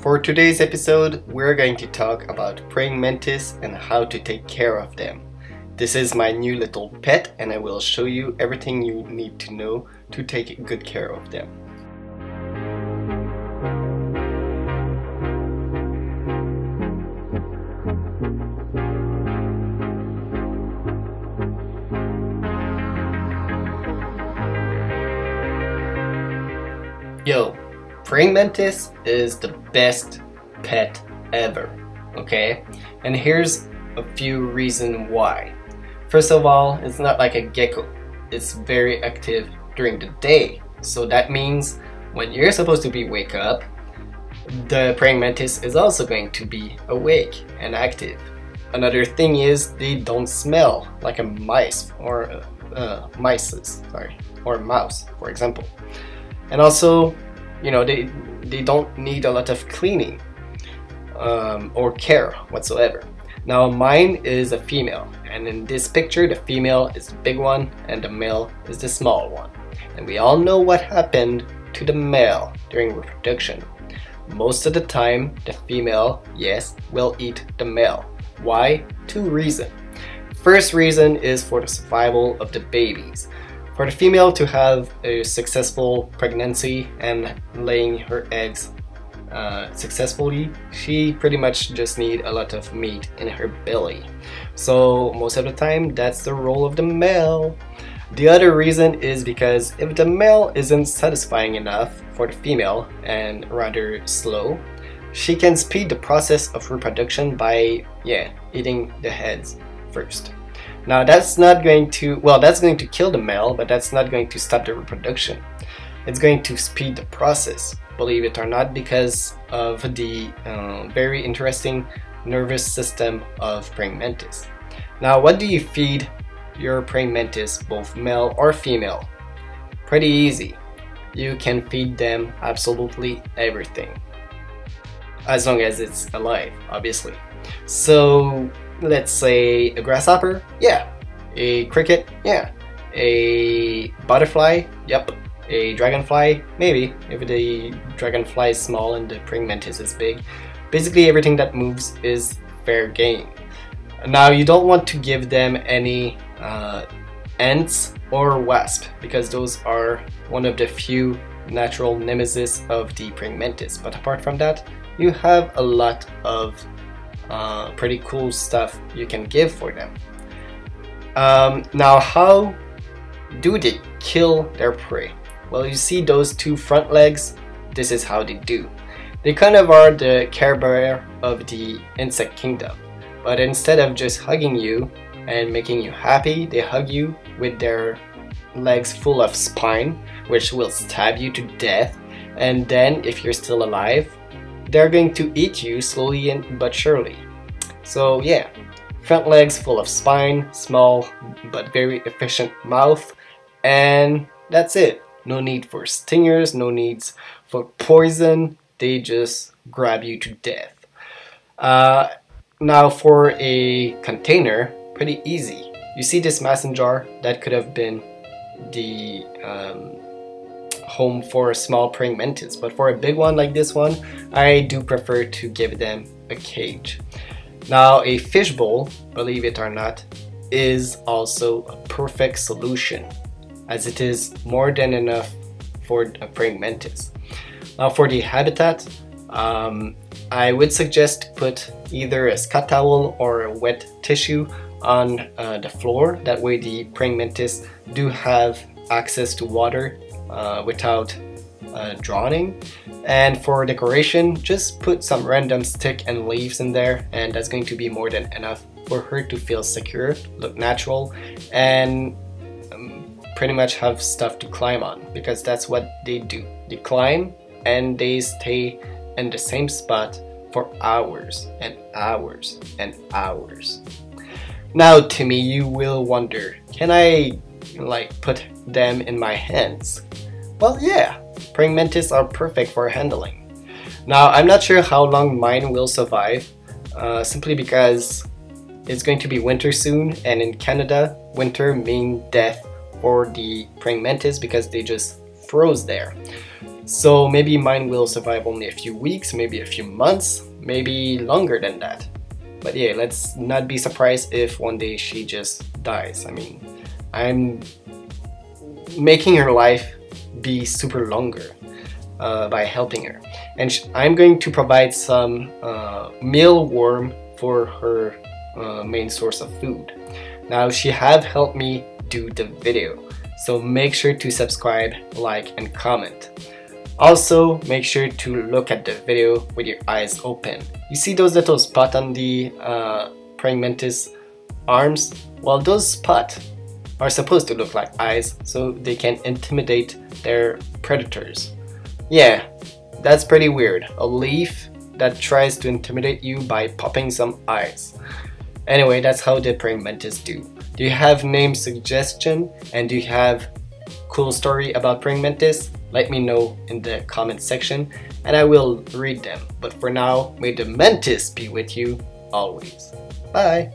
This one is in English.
For today's episode, we're going to talk about praying mantis and how to take care of them. This is my new little pet and I will show you everything you need to know to take good care of them. Yo, praying mantis is the best pet ever, okay? And here's a few reasons why. First of all, it's not like a gecko. It's very active during the day. So that means when you're supposed to be wake up, the praying mantis is also going to be awake and active. Another thing is they don't smell like a mice or uh, uh mice, sorry, or mouse, for example and also you know they they don't need a lot of cleaning um, or care whatsoever. Now mine is a female and in this picture the female is the big one and the male is the small one. And we all know what happened to the male during reproduction. Most of the time the female yes will eat the male. Why? Two reasons. First reason is for the survival of the babies for the female to have a successful pregnancy and laying her eggs uh, successfully, she pretty much just need a lot of meat in her belly. So most of the time, that's the role of the male. The other reason is because if the male isn't satisfying enough for the female and rather slow, she can speed the process of reproduction by, yeah, eating the heads first. Now that's not going to, well that's going to kill the male, but that's not going to stop the reproduction. It's going to speed the process, believe it or not, because of the uh, very interesting nervous system of praying mantis. Now what do you feed your praying mantis, both male or female? Pretty easy. You can feed them absolutely everything. As long as it's alive, obviously. So let's say a grasshopper, yeah. A cricket, yeah. A butterfly, yep. A dragonfly, maybe, if the dragonfly is small and the praying mantis is big. Basically everything that moves is fair game. Now you don't want to give them any uh, ants or wasp because those are one of the few natural nemesis of the praying mantis. But apart from that, you have a lot of uh, pretty cool stuff you can give for them. Um, now, how do they kill their prey? Well, you see those two front legs, this is how they do. They kind of are the care bear of the insect kingdom. But instead of just hugging you and making you happy, they hug you with their legs full of spine, which will stab you to death. And then, if you're still alive, they're going to eat you slowly and but surely. So yeah, front legs full of spine, small but very efficient mouth, and that's it. No need for stingers, no needs for poison, they just grab you to death. Uh, now for a container, pretty easy. You see this mason jar? That could have been the um, home for a small praying mantis. But for a big one like this one, I do prefer to give them a cage. Now a fishbowl, believe it or not, is also a perfect solution as it is more than enough for a praying mantis. Now for the habitat, um, I would suggest put either a scott towel or a wet tissue on uh, the floor. That way the praying mantis do have access to water uh, without uh, drowning. And for decoration, just put some random stick and leaves in there and that's going to be more than enough for her to feel secure, look natural, and um, pretty much have stuff to climb on because that's what they do. They climb and they stay in the same spot for hours and hours and hours. Now Timmy, you will wonder, can I like put them in my hands? Well yeah, praying mantis are perfect for handling. Now I'm not sure how long mine will survive, uh, simply because it's going to be winter soon and in Canada winter means death for the praying mantis because they just froze there. So maybe mine will survive only a few weeks, maybe a few months, maybe longer than that. But yeah, let's not be surprised if one day she just dies. I mean, I'm making her life be super longer uh, by helping her. And I'm going to provide some uh, mealworm for her uh, main source of food. Now she have helped me do the video, so make sure to subscribe, like, and comment. Also, make sure to look at the video with your eyes open. You see those little spots on the uh, praying mantis arms? Well, those spots are supposed to look like eyes so they can intimidate their predators. Yeah, that's pretty weird. A leaf that tries to intimidate you by popping some eyes. Anyway, that's how the praying mantis do. Do you have name suggestion and do you have cool story about praying mantis? Let me know in the comment section and I will read them. But for now, may the mantis be with you always. Bye!